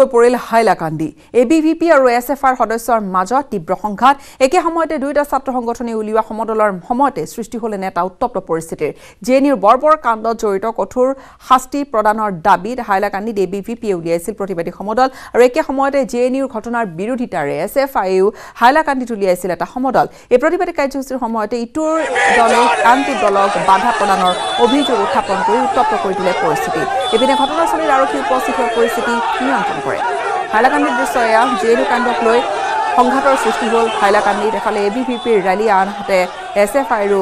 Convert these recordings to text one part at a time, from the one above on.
হৈ পৰিল Hailakandi. A B V P আৰু এছ এফ আৰ সদস্যৰ মাজত তীব্ৰ সংঘাত। একে সময়তে দুয়োটা ছাত্ৰ সংগঠনে উলিওৱা সমদলৰ সময়তে সৃষ্টি হ'ল এনে এটা উত্তপ্ত পৰিস্থিতিৰ। জে এন ইউৰ বৰ্বৰ কাণ্ডত জড়িত কঠোৰ শাস্তি প্ৰদানৰ দাবীত হাইলাকান্দিত এ বি ভি পিয়ে উলিয়াইছিল প্ৰতিবাদী সমদল। আৰু একে সময়তে জে এন ইউৰ ঘটনাৰ বিৰোধিতাৰে এছ এফ আইয়েও হাইলাকান্দিত উলিয়াইছিল এটা সমদল। এই প্ৰতিবাদী কাৰ্যসূচীৰ সময়তে ইটোৰ দলে আনটো দলক বাধা প্ৰদানৰ অভিযোগ উত্থাপন কৰি উত্তপ্ত কৰি তোলে পৰিস্থিতি। ইপিনে ঘটনাস্থলীত আৰক্ষী উপস্থিত হৈ পৰিস্থিতি নিয়ন্ত্ৰণ কৰে। হাইলাকান্দিৰ দৃশ্য এয়া জে এন ইউ কাণ্ডক লৈ সংঘাতৰ সৃষ্টি হ'ল হাইলাকান্দিত এফালে এ বি ভি পিৰ ৰেলী আনহাতে এছ এফ আইৰো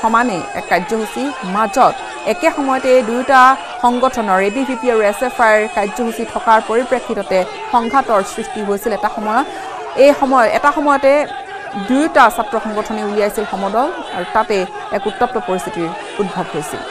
সমানে এক কাৰ্যসূচী মাজত। একে সময়তে দুয়োটা সংগঠনৰ এ বি ভি পি আৰু এছ এফ আইৰ কাৰ্যসূচী থকাৰ পৰিপ্ৰেক্ষিততে সংঘাতৰ সৃষ্টি হৈছিল এটা সময়ত। এই সময়ত এটা সময়তে দুয়োটা ছাত্ৰ সংগঠনে উলিয়াইছিল সমদল আৰু তাতে এক উত্তপ্ত পৰিস্থিতিৰ উদ্ভৱ হৈছিল।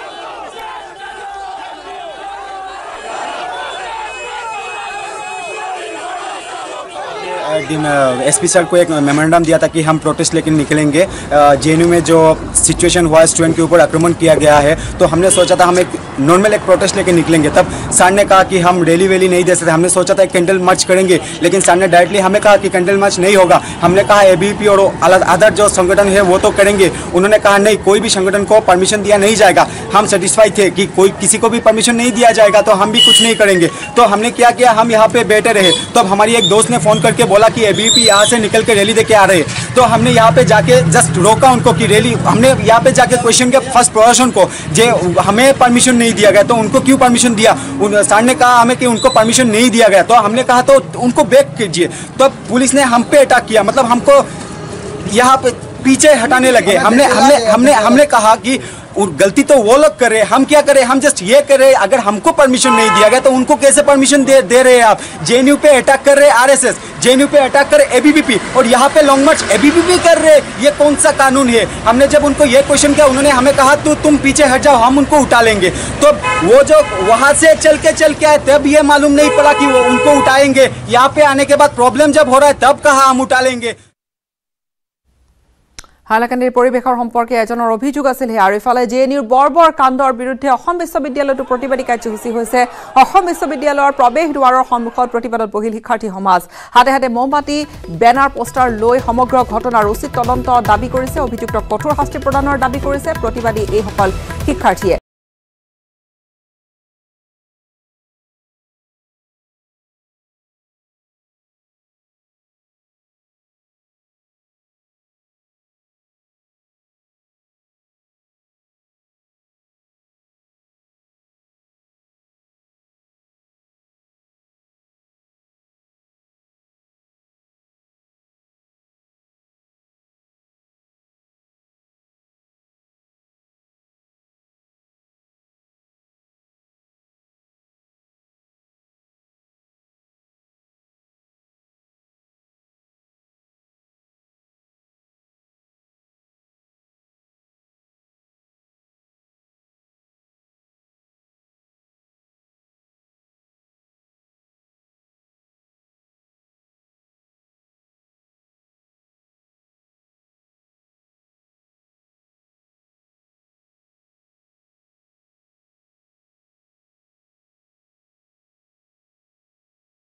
एस पी सर को एक मेमोरेंडम दिया था कि हम प्रोटेस्ट लेकर निकलेंगे। जे में जो सिचुएशन हुआ स्टूडेंट के ऊपर आक्रमण किया गया है तो हमने सोचा था हम एक नॉर्मल एक प्रोटेस्ट लेकर निकलेंगे। तब सर ने कहा कि हम रैली वैली नहीं दे सकते। हमने सोचा था एक कैंडल मार्च करेंगे, लेकिन सर ने डायरेक्टली हमें कहा कि कैंडल मार्च नहीं होगा। हमने कहा एबीपी और अदर जो संगठन है, वो तो करेंगे। उन्होंने कहा, नहीं, कोई भी संगठन को परमिशन दिया नहीं जाएगा। हम सेटिस्फाई थे कि कोई, किसी को भी परमिशन नहीं दिया जाएगा तो हम भी कुछ नहीं करेंगे। तो हमने क्या किया? हम यहाँ पे बैठे रहे। तब हमारी एक दोस्त ने फ़ोन करके बोला कि एबीपी यहाँ से निकल के रैली देके आ रहे हैं। तो हमने यहाँ पे जाके जस्ट रोका उनको कि रैली हमने यहाँ पे जाके क्वेश्चन किया फ़र्स्ट प्रशासन को जे हमें परमिशन नहीं दिया गया तो उनको क्यों परमिशन दिया? उन सर ने कहा हमें कि उनको परमिशन नहीं दिया गया। तो हमने कहा तो उनको बैक कीजिए। तो पुलिस ने हम पे अटैक किया मतलब हमको यहाँ पे पीछे हटाने लगे। हमने हमने हमने हमने कहा कि और गलती तो वो लोग कर रहे हैं हम क्या करें, हम जस्ट ये कर रहे हैं अगर हमको परमिशन नहीं दिया गया तो उनको कैसे परमिशन दे दे रहे हैं आप? जेएनयू पे अटैक कर रहे हैं आरएसएस जेएनयू पे अटैक कर एबीवीपी और यहाँ पे लॉन्ग मार्च एबीवीपी कर रहे हैं। ये कौन सा कानून है? हमने जब उनको ये क्वेश्चन किया, उन्होंने हमें कहा तो तुम पीछे हट जाओ, हम उनको उठा लेंगे। तो वो जो वहाँ से चल के चल के आए, तब ये मालूम नहीं पड़ा कि वो उनको उठाएँगे। यहाँ पे आने के बाद प्रॉब्लम जब हो रहा है, तब कहा हम उठा लेंगे। হাইলাকান্দিৰ পৰিৱেশৰ সম্পৰ্কে এজনৰ অভিযোগ আছিল আৰু ইফালে জে এন ইউৰ বৰ্বৰ কাণ্ডৰ বিৰুদ্ধে অসম বিশ্ববিদ্যালয়তো প্ৰতিবাদী কাৰ্যসূচী হৈছে। অসম বিশ্ববিদ্যালয়ৰ প্ৰৱেশ দুৱাৰৰ সন্মুখত প্ৰতিবাদত বহিল শিক্ষাৰ্থী সমাজ। হাতে হাতে মমবাতি বেনাৰ পোষ্টাৰ লৈ সমগ্ৰ ঘটনাৰ উচিত তদন্ত দাবী কৰিছে। অভিযুক্তক কঠোৰ শাস্তি প্ৰদানৰ দাবী কৰিছে। প্ৰতিবাদী এইসকল শিক্ষাৰ্থীয়ে।